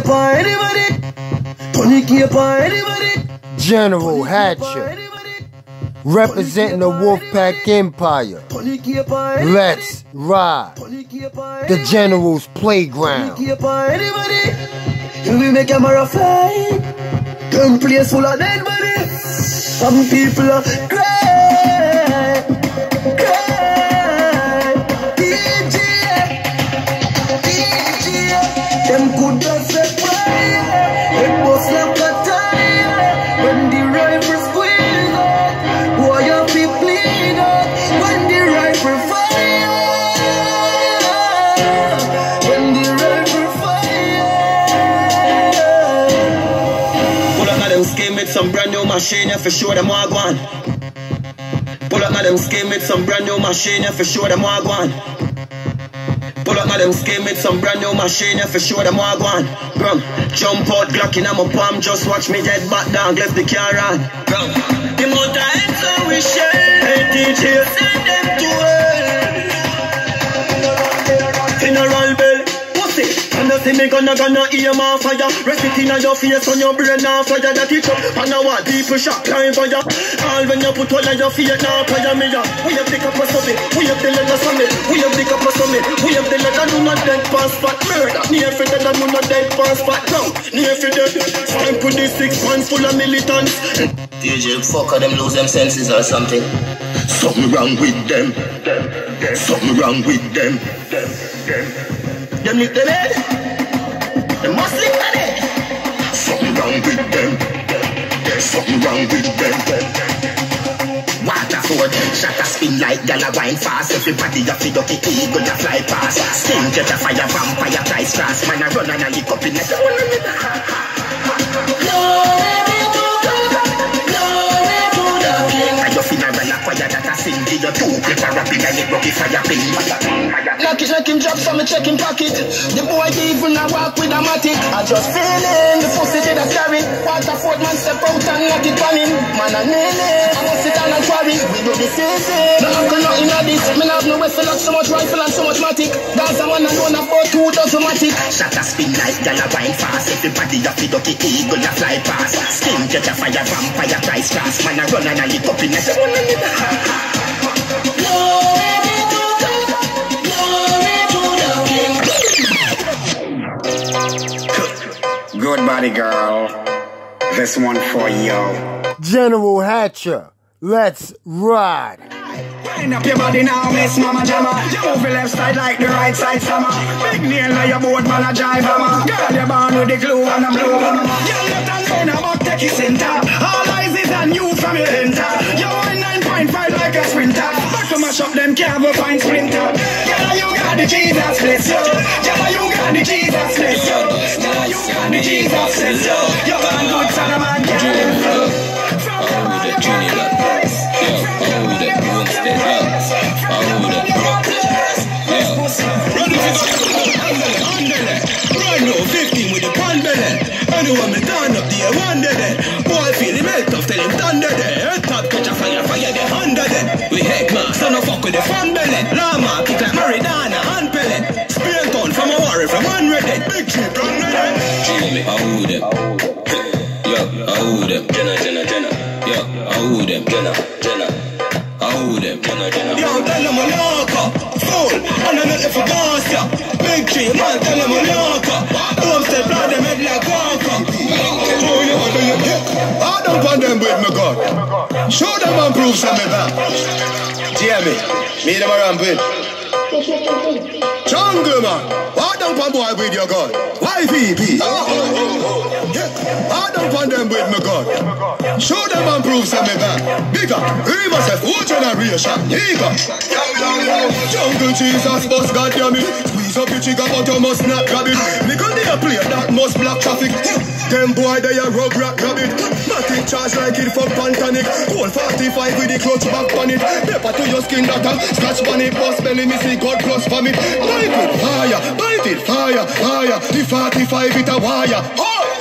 cape on anybody. Pony cape on anybody. General Hatcher. Representing the Wolfpack Empire. Pony cape on anybody. Let's ride. Pony cape on The General's Playground. Cape on anybody. We make a marrow fly. Them place full of dead body. Some people are cry, machine, yeah, for sure them want one. Pull up now them scheme with some brand new machine, yeah, for sure them want one. Pull up now them scheme with some brand new machine, yeah, for sure them want one. Brum, jump out, Glock in my palm, just watch me head back down, left the car on. Brum, the motor heads so we share, hey DJ, send them to hell. See me gonna gonna hear my fire. Rest it in your face on your brain now fire that it up. And now what people shot climb for ya. All when you put all of your feet now fire me ya. We have the cup of something, we have the letter summit, we have the cup of something, we have the letter do not dead pass fat murder. Near for dead and do not dead pass fat now. Near for dead, time put the six pants full of militants. DJ fucker them lose them senses or something. Something wrong with them. Something wrong with them. Them lick the bed. They must the bed. Something wrong with them. There's something wrong with them. Waterford, shot a spin like gala wine fast. Everybody up the eagle a fly past. Sting get a fire vampire price fast. Man a run and a lick up in the And a to your two Clipper rapping and it rocky fire pin Knock it like him drop some checking pocket. The boy even a walk with a matic. I just feeling the pussy did a carry. Waterford man step out and knock it on him. Man a it. I must sit down and worry. We do the thing. No uncle nothing of this. Me have no like so much rifle and so much matic. That's a man alone about two dozen matic. Shot a spin like gala wine fast Everybody a up the eagle a fly past Skin get a fire vampire price fast Man a run and a lick up in the Good body girl. This one for you. General Hatcher. Let's ride. Wind up your body now, Miss Mama Jamma. You move your left side like the right side summer. Big nail on your board, man, a jive hammer. Girl, you're born with the glue and a blue. You're left alone about take it center. All eyes is on you from your enter. You're 9.5 like a sprinter. Back to mash up them can't go find sprinter. Girl, you got the Jesus bless you. Girl, you got the Jesus bless you. Girl, you got the Jesus bless you. You're born good son of man, girl. From the Trinidad. Brand new 15 with the pan belly Anyone me turn up the one day Boy feel the melt off tell him thunder there top catch a fire fire the under there We head marks so no fuck with the fan belly them with me, God. Show them and prove some of that. Jamie, me them around with. Jungle man, why don't one boy with your gun? YVP. I don't want them with me gun. Show them and prove some of that. Bigger, we must have whole generation. Nigga. Jungle Jesus, boss, goddamn it. Squeeze up your trigger, but you must not grab it. Nigga, they play that must block traffic. Them boy, they a rug rat rabbit. Nothing charge like it for Pantanic. Gold 45 with the clutch back on it. Paper to your skin, that a scratch on it. Boss belly, me see God for me. Bite it, fire, bite it, fire, fire. The 45 it a wire.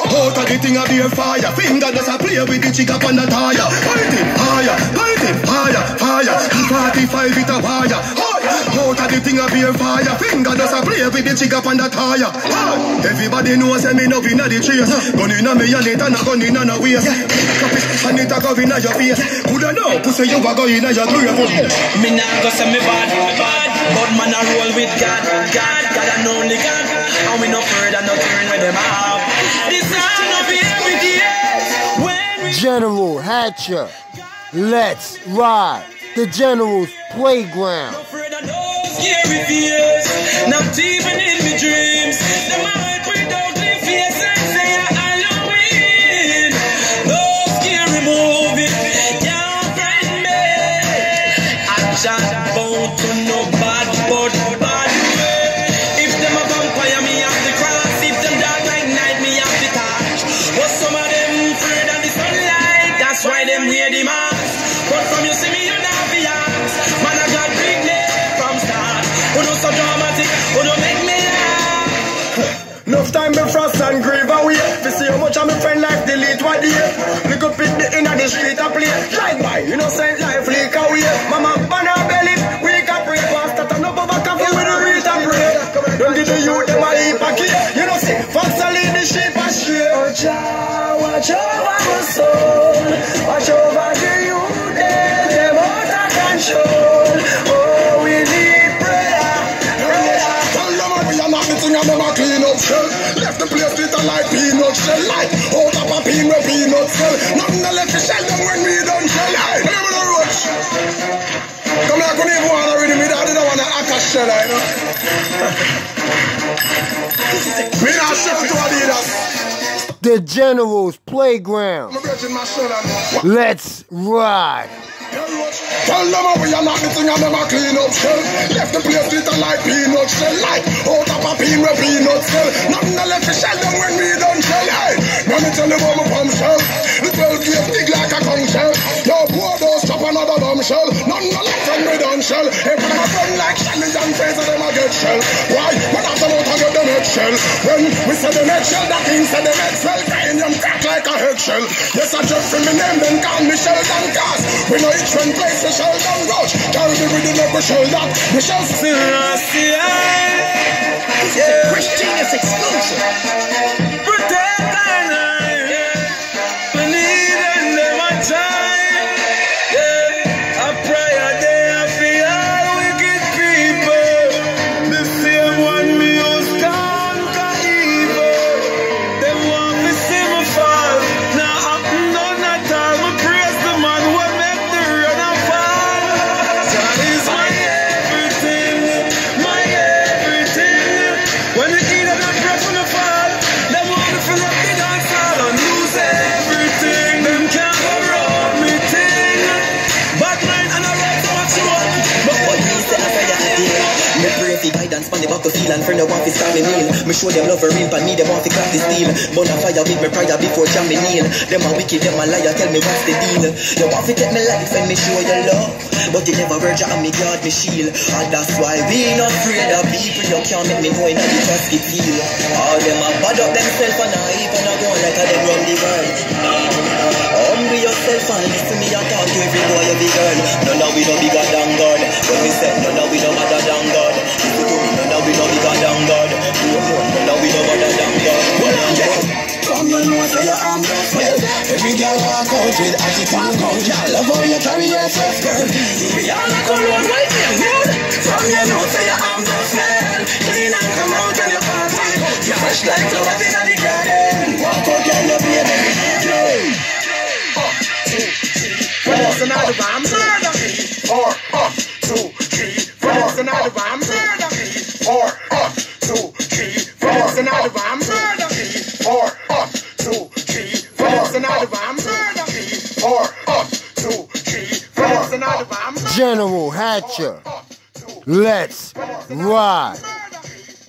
Out of the thing a be a fire. Finger does a play with the chick up on the tire. Bite it, fire, bite it, fire, fire. The 45 it a wire. Out of the thing a beer fire. Finger just a play with the trigger on the tire. Ah, Everybody knows that me no be inna the chase. Gun inna me and it and a gun inna no waist. And it a go inna your face. Coulda know, pussy you a go inna your grave. Me nah go say me bad, bad But man I roll with God, God, God and only God And we no further, no turn with them out This time no be every day General Hatcher. Let's ride. The General's playground. Scary fears Not even innocent life leak away. Mama ban her belly, we can pray fast. That no baba coffee with the real and pray. Don't give the youth them a heap a key. You know see, fox a lead the sheep astray. Watch out, watch over my soul. Watch over the youth, them, them out of control. Oh, we need prayer, prayer. Tell them how we are not the thing and them a clean up shell. Left the place with a light peanut shell. Like out of a peanut peanut shell. Nothing left to shell them when we to act I know. Me not to Adidas. The General's playground. I'm breaking my shell and Let's ride. Tell them how we are not and a clean up shell. Left the place with a light peanut shell. Like out of a peanut peanut shell. Nothing left them a get shell. Why? When after out I get them head shell. When we say them head shell, that means say them head swell. Cranium crack like a head shell. Yes, I just from me name, then call me and cast. We know each one place the shell down rush. Carry the rhythm of the shell that. The shell yeah. Rich Genius exclusive. On and friend I want to start me meal. Me show them love for real, but me them want to crack the steel. Burn a fire with me prayer before jam me kneel. Them a wicked, them a liar, tell me what's the deal. You want to take me life and me show you love. But you never urge and me guard me shield. And that's why we not afraid of people. You can't make me know in the trust it feel. All them a bad up themselves and a even a go like a them run the world. Humble yourself and listen me and talk to every boy, every girl. None of we no bigger than General Hatcher. Let's ride.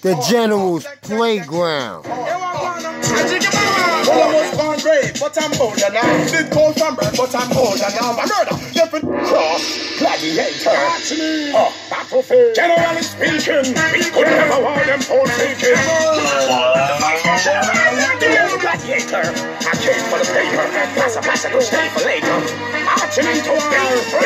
The General's playground. I was born but I'm older now. Cold from birth, but I'm older now. Gladiator. Battlefield. Speaking, we could them for I came for the a.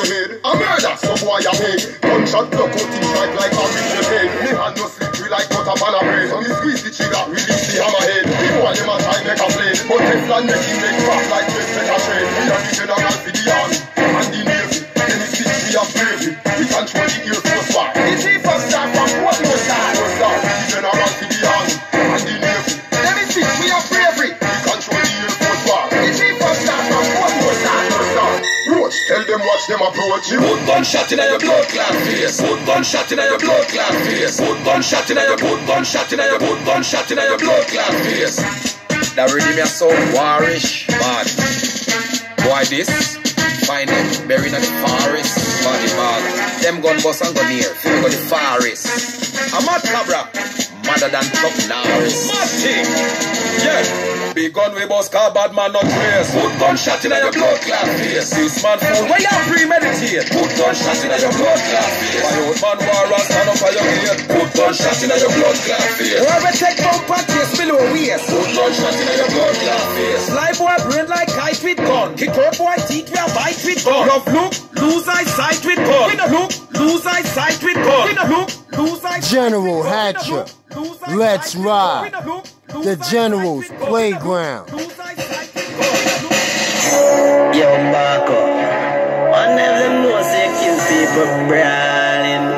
your head. A murder, so boy you pay. Gunshot block out his right like a real head. Me hand no slippery like butter pan a bread. So me squeeze the trigger, release the hammerhead. The boy them a try make a blade. But Teflon make him make pop like bread make a trade. We are the general for the army approach. You Put gunshot in your blood clot face. Put gunshot in your blood clot face. Put gunshot in your put gunshot in your put gunshot in your blood clot face. That really me a so warish, bad. Why this? Find them buried in the forest, body bag. Them gun bust and gun near, feel go the forest. I'm a cabra, madder than Chuck Norris. Mad yeah. Big gun we bust car bad man not trace. Put gunshot in your blood clot face. This man fool, why you premeditate? Put gunshot in your blood clot face. Why old man war and stand up for your gate? Put gunshot in your blood clot face. Whoever take bumper taste below waist. Put gunshot in your blood clot face. Fly boy brain like kite with gun. Kick out boy teeth we a bite with gun. Love look, lose eyesight with gun. We no look, lose eyesight with gun. We no look, lose eyesight. General with gun. We no Hatcher. look, lose eyesight Let's ride the general's playground. Yo, Marco, one of them knows you kill people, Brian.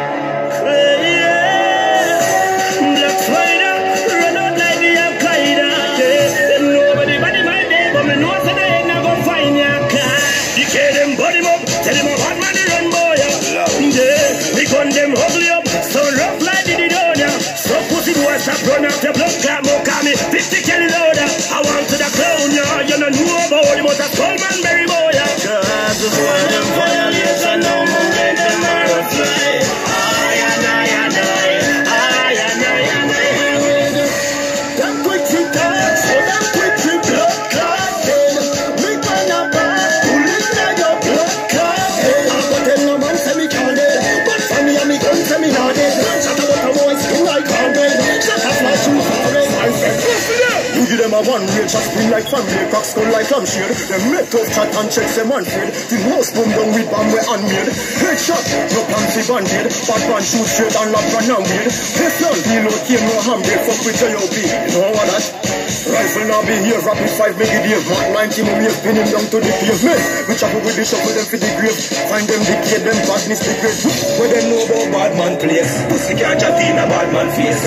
One real shot spin like family, cock skull like lampshade. Them make tough chat and check them unfed. The most boom down with bomb we unmade. Headshot, no fancy bandit. Bad man shoot straight and run and weird. Pistol, reload came no handle. Fuck with J.O.B. You know what that? Rifle now be here, rapid five make it here. Mark 90 me wave, pin him down to the pavement. We chop up with the shuffle them for the grave. Find them decade, them badness the great. Where them know about bad man place. Pussy can't chat in a bad man face.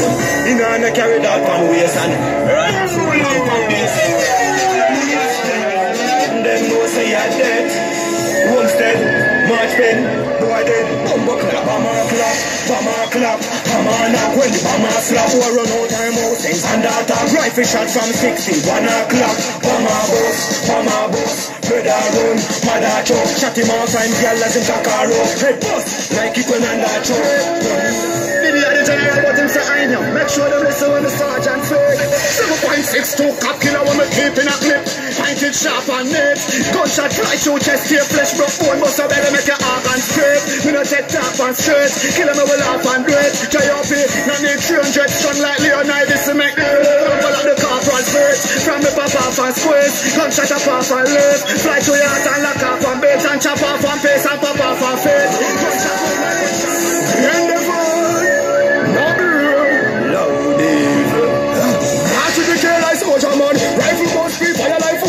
You know, and carry that on waist and run through your bodies. Them know say you're dead. Homestead, March pen, boy dead. Bumbo clap, hammer clap, hammer clap, hammer knock when the hammer slap. Or run out time out, things and that talk. Rifle shot from 60, one o'clock. Hammer boss, hammer boss. Brother run, mother choke. Shot him off time, girl as him cock a rope. Bust, like it when under choke. General, but I. Make sure them listen when the sergeant say. 7.62 cop killer when me keep in a clip. Pointed sharp and neat. Gunshot fly through chest, tear flesh, broke bone, must have belly make your organ straight. Me no take top and straight. Kill him, I will and it. J.O.P. No need 300 strong like Leonidas to make the rumble of the corporal spirit. From the pop off and squeeze. Gunshot up off and live. Fly to your heart and lock off and bait and chop off and face and pop off and. Gunshot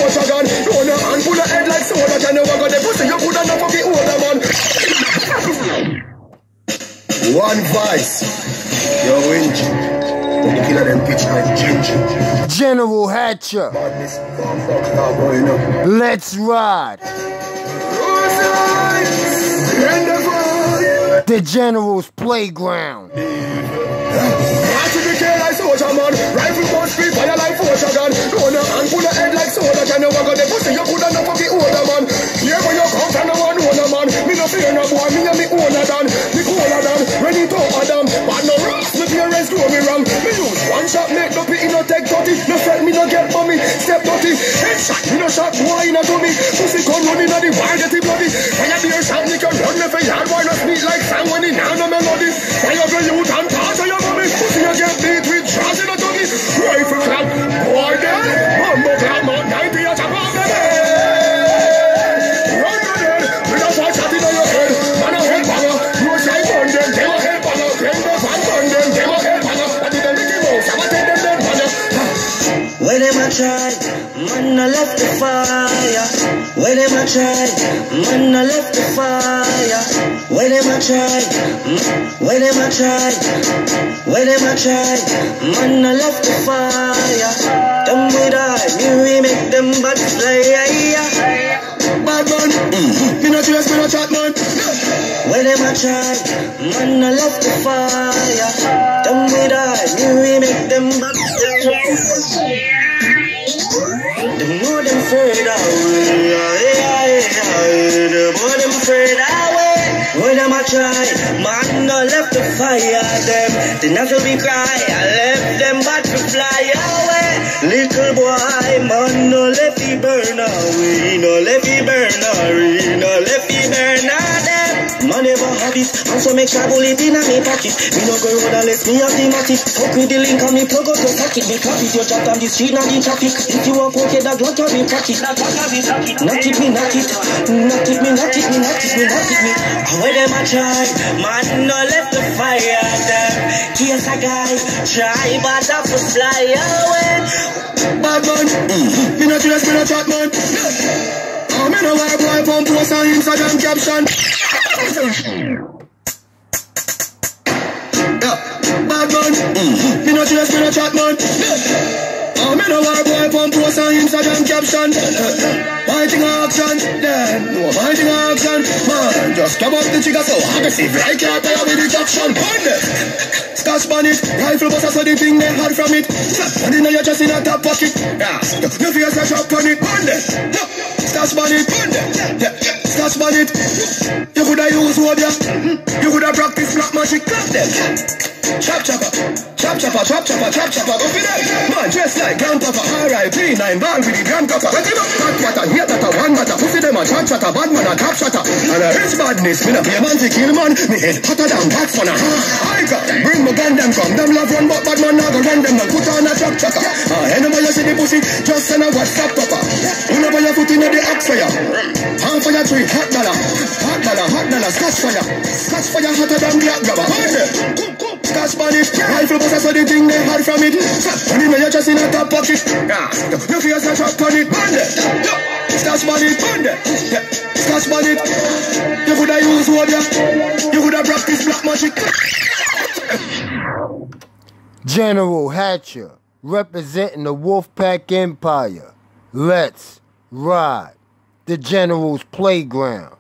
push a gun. Go now and pull your head like soda can. You the pussy, you fucking older man. One voice. General Hatcher. Let's ride. The General's Playground. Rifle must be fire like force gun. Go now and pull you know I got the pussy, you coulda not fuck the older man. Here where you come from, no one older man. Me no fear no boy, me and me older than, me colder than, ready to adam. But no rock, me parents grow me wrong. Me use one shot, make no pity, no take dirty. No fret, me no get me step dirty. Headshot, me no shot, boy, inna to me. Pussy come running at the wire, get a try, man I left the fire. When them a try, man I left the fire. When them a try, when them a try, when them a try, man I left the fire. Them we die, me we make them bad fly. Bad man, me no chase, me no chat man. When them a try, man I left the fire. Them we die, me we make them try, man no left the fire. Them the nothing we cry. I left them but to fly away. Little boy, man no left he burn away. No left he burn away. No away. Man never have and so make sure I bullet in a me pocket. Me no go road unless me have the matic. Fuck with the link and me plug out your socket. Me clap it, your chat on the street, not in traffic. If you walk okay, that don't have me pocket. Knock it, me knock it, knock it, me knock it, me knock it, me knock it, me. Where them a try, man no left the fire. Them case a guy try, but I for fly away. Bad man, me no chase, me no chat man. Oh, me no wear boy pump post on Instagram caption. Bad man, me no chase, me no chat man. Oh, me no wear boy pump post on Instagram caption. Fighting action, then fighting action. Man, just come up the trigger so aggressive, like you're tired with the action. Burn Scotch bonnet, rifle bust so the thing they had from it. And then you just in a top pocket. Yeah, you feel a shot on it. Yeah. Scotch bonnet, burn them. Yeah, yeah. You coulda use wood, yeah. Mm-hmm. You coulda practice black magic, clap them. Chop chopper, chop chopper, chop chopper, chop chopper, go for them. Man, dress like grandpapa, R.I.P. Nine ball with the grandpapa. Let him up, hot water, hate that one matter. Pussy them a chat chatter, bad man a top shatter. And a rich badness, me no pay man to kill man. Me head hotter than wax on a ah, I got bring my gun them come. Them love run, but bad man not go run them. And put on a chop chatter. Ah, anybody you see the pussy, just send a WhatsApp papa. Whenever you put in the axe fire. Half fire tree, hot dollar, hot dollar, hot dollar, scotch fire. Scotch fire hotter than black grabber. Scotch bonnet, rifle bust so the thing they had from it. And in your chest in a top pocket. Yeah, you feel such a on it. Scotch it. Yeah, Scotch bonnet. You coulda use wood, yeah. You coulda practice black magic. General Hatcher, representing the Wolfpack Empire. Let's ride the General's Playground.